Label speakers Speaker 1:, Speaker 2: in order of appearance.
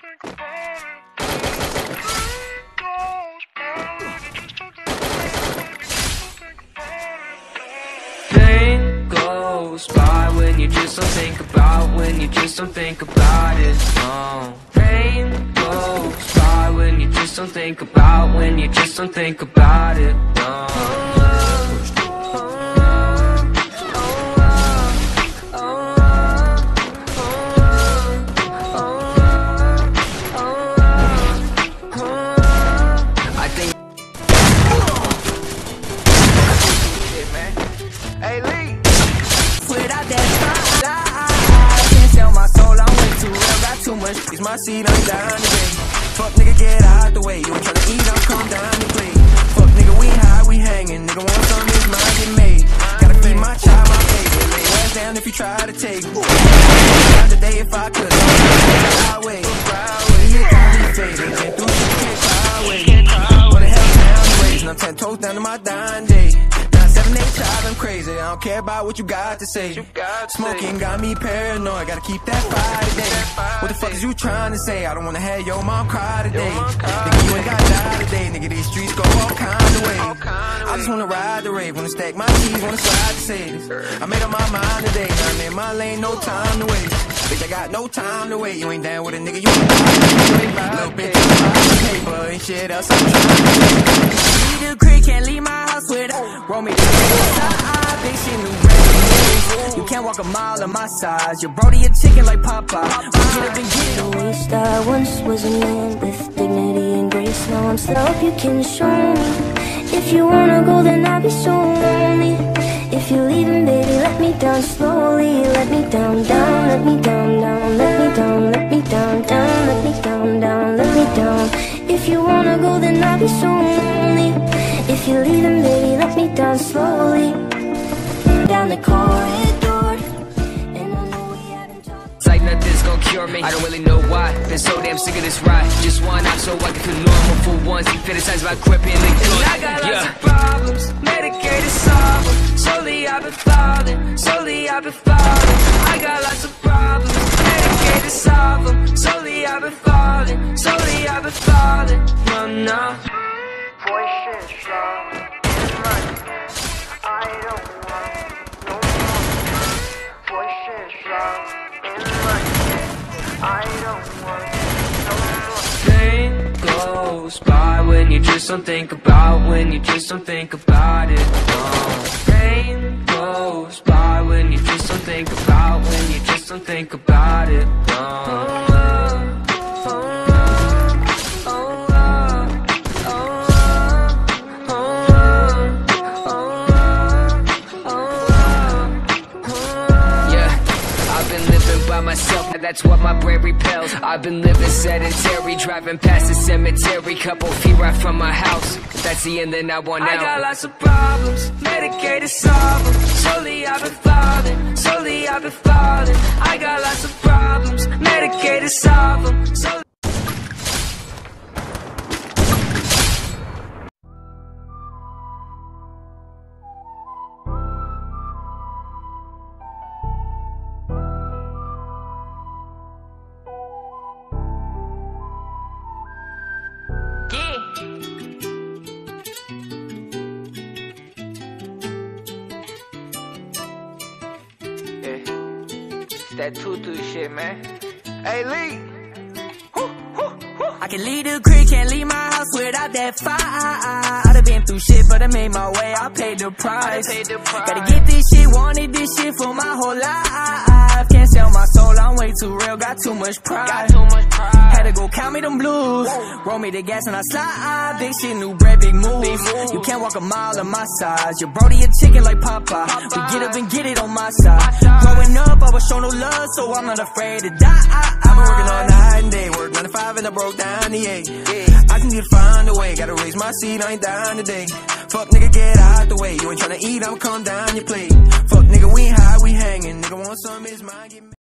Speaker 1: Pain goes by when you just don't think about when you just don't think about it. No. Pain goes by when you just don't think about when you just don't think about it. No.
Speaker 2: Hey Lee,
Speaker 3: Without that I can't sell my soul. I'm way too real, got too much.
Speaker 2: it's my seat, I'm down today. Fuck nigga, get out the way. You ain't tryna eat, I'm come down to play. Fuck nigga, we high, we hanging. Nigga want some, his mind get made. Gotta feed my child, my baby. Lay your ass down if you try to take. Down today if I could. Highway, you call me faded. Can't do shit, can't cry away. What the hell town ways, and I'm ten toes down to my dying don't care about what you got to say. Smoking got me paranoid. Gotta keep that fire today. What the fuck is you trying to say? I don't wanna have your mom cry today. Nigga, you ain't got die today. Nigga, these streets go all kinds of ways. I just wanna ride the rave, wanna stack my keys, wanna slide to say this. I made up my mind today. Now I'm in my lane, no time to waste. Bitch, I got no time to wait. You ain't down with a nigga, you ain't down. Little bitch, I'm paper and shit else. I'm trying
Speaker 3: Leave the creek, can't leave my house without. Roll me the You can't walk a mile on my size. Your brody a chicken like Popeye. We on.
Speaker 4: waste I once was a man with dignity and grace. Now I'm still up, you can show me. If you wanna go then I'll be so lonely. If you're leaving baby let me down slowly. Let me down, down, let me down, down. Let me down, let me down, down. Let me down, down, let me down. If you wanna go then I'll be so lonely. If you're leaving baby let me down slowly Down the corridor And I know we haven't talked
Speaker 1: It's like nothing's gonna cure me. I don't really know why. Been so damn sick of this ride. Just one out so I can feel normal for once. He fantasize about gripping the gun. I got lots of problems, medicated solve 'em. Slowly I've been falling, slowly I've been falling. I got lots of problems, medicated solve 'em. Slowly I've been falling, slowly I've been falling. No, no.
Speaker 5: Voices loud
Speaker 1: goes by when you just don't think about when you just don't think about it. Pain goes by when you just don't think about when you just don't think about it. No. That's what my brain repels. I've been living sedentary, driving past the cemetery, couple feet right from my house. If that's the end, then I want out. I got lots of problems, medicated solve 'em. Slowly I've been falling, slowly I've been falling. I got lots of problems, medicated solve 'em.
Speaker 2: That tutu shit, man. Hey Lee.
Speaker 3: I can leave the creek, can't leave my house without that fire. I done been through shit, but I made my way. I paid the price.
Speaker 2: paid the price.
Speaker 3: Gotta get this shit, wanted this shit for my whole life. Can't sell my soul, I'm way too real, got too much pride.
Speaker 2: Got too much pride.
Speaker 3: Had to go count me them blues. Roll me the gas and I slide. Big shit, new bread, big moves.
Speaker 2: moves.
Speaker 3: You can't walk a mile on my size. Your brody a chicken like Popeye. We get up and get it on my side. Up, I was shown no love, so I'm not afraid to die.
Speaker 2: I've been working all night and day, work 9 to 5 and I broke down the 8. I can get find a way, gotta raise my seat, I ain't down today. Fuck nigga, get out the way, you ain't tryna eat, I'ma come down your plate. Fuck nigga, we high, we hanging, nigga want some, his mine, get